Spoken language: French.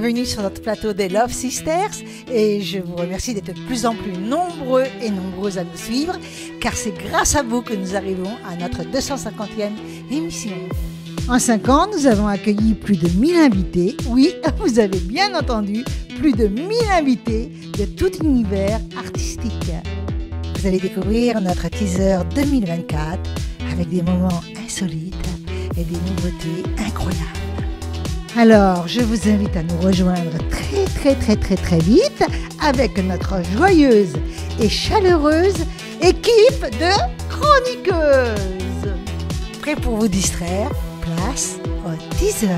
bienvenue sur notre plateau des Love Sisters et je vous remercie d'être de plus en plus nombreux et nombreuses à nous suivre car c'est grâce à vous que nous arrivons à notre 250e émission. En 5 ans, nous avons accueilli plus de 1000 invités. Oui, vous avez bien entendu, plus de 1000 invités de tout univers artistique. Vous allez découvrir notre teaser 2024 avec des moments insolites et des nouveautés incroyables. Alors, je vous invite à nous rejoindre très très très très très vite avec notre joyeuse et chaleureuse équipe de chroniqueuses. Prêt pour vous distraire? Place au teaser.